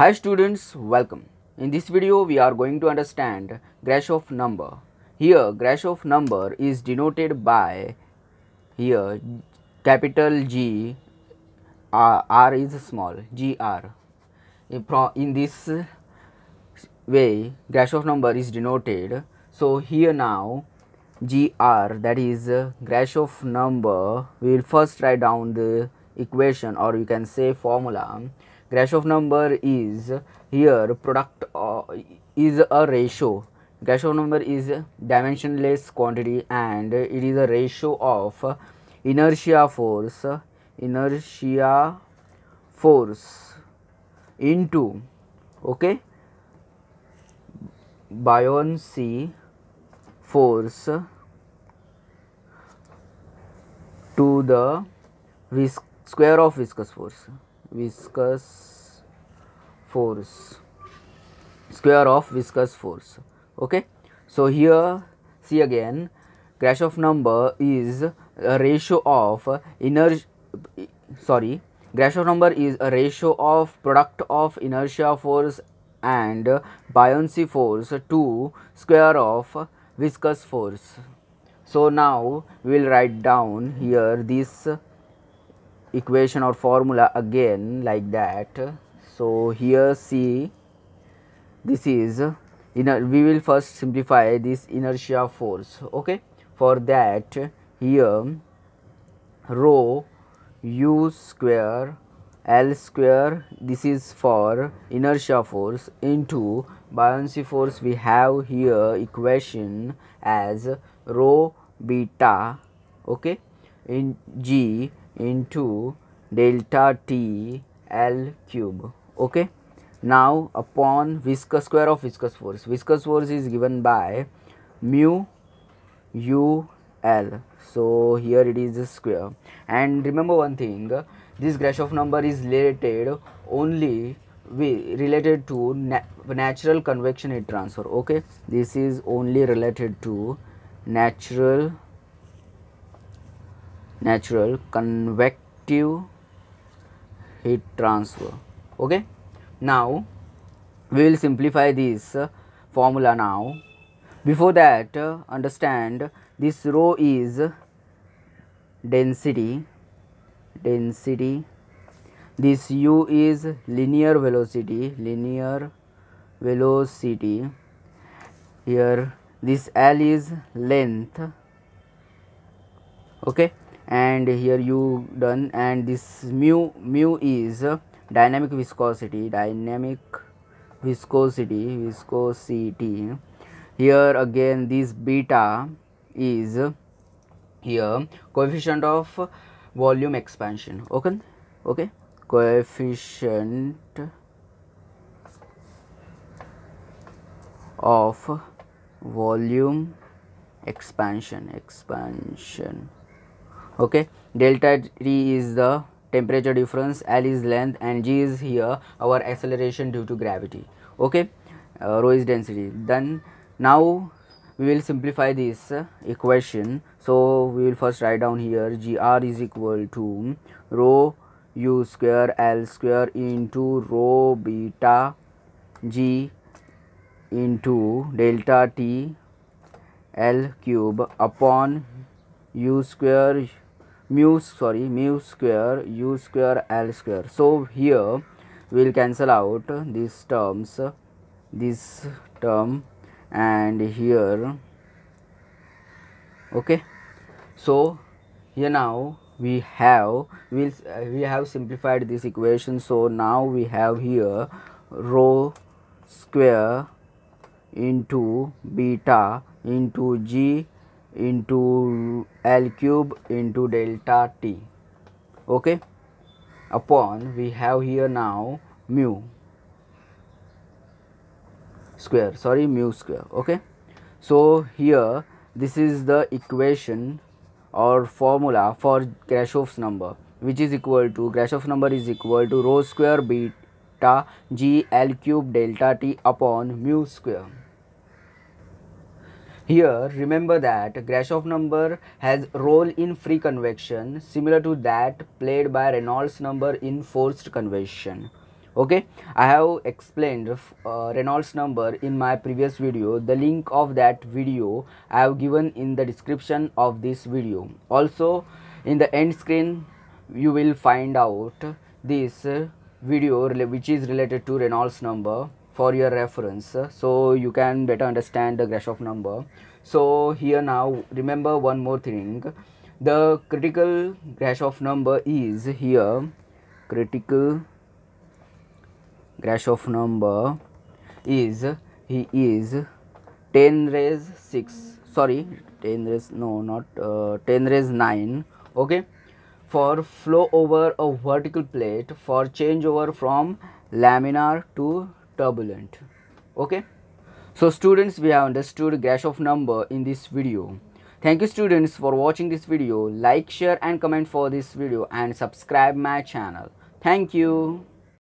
Hi students, welcome. In this video we are going to understand Grashof number. Here Grashof number is denoted by here capital G R, is small GR. In In this way Grashof number is denoted. So here now GR that is Grashof number we will first write down the equation or you can say formula Grashof number is here product uh, is a ratio. Grashof number is dimensionless quantity and it is a ratio of inertia force inertia force into okay? Buoyancy force to the square of viscous force viscous force. Square of viscous force. Okay? So here see again Grashof number is a ratio of inertia sorry Grashof number is a ratio of product of inertia force and buoyancy force to square of viscous force. So now we will write down here this equation or formula again like that. So here see this is inner we will first simplify this inertia force okay? For that here rho u square L square this is for inertia force into buoyancy force we have here equation as rho beta okay? In G into delta T L cube okay? Now upon viscous square of viscous force. Viscous force is given by mu u L. So here it is a square. And remember one thing this Grashof number is related only we related to na natural convection heat transfer okay? This is only related to natural natural convective heat transfer. Okay? Now we will simplify this uh, formula now. Before that uh, understand this rho is density density. This u is linear velocity linear velocity. Here this l is length. Okay and here u done and this mu mu is dynamic viscosity dynamic viscosity viscosity. Here again this beta is here coefficient of volume expansion. Okay? Okay? Coefficient of volume expansion expansion okay. Delta t is the temperature difference. L is length and g is here our acceleration due to gravity. Okay. Uh, rho is density. Then now we will simplify this uh, equation. So we will first write down here gr is equal to rho u square l square into rho beta g into delta t l cube upon u square mu sorry mu square u square l square. So here we will cancel out these terms this term and here. Okay? So here now we have we'll, uh, we have simplified this equation. So now we have here rho square into beta into g into L cube into delta t. Okay? Upon we have here now mu square. Sorry mu square. Okay? So here this is the equation or formula for Grashof's number which is equal to Grashof's number is equal to rho square beta g L cube delta t upon mu square here remember that Grashof number has role in free convection similar to that played by Reynolds number in forced convection. okay? I have explained uh, reynolds number in my previous video. The link of that video i have given in the description of this video. Also in the end screen you will find out this video which is related to reynolds number for your reference. So you can better understand the grashof number. So here now remember one more thing. The critical grashof number is here. Critical Grashof number is he is 10 raise 6 sorry 10 raise no not uh, 10 raise 9 okay? For flow over a vertical plate for changeover from laminar to turbulent. Okay? So students we have understood Grashof number in this video. Thank you students for watching this video. Like share and comment for this video and subscribe my channel. Thank you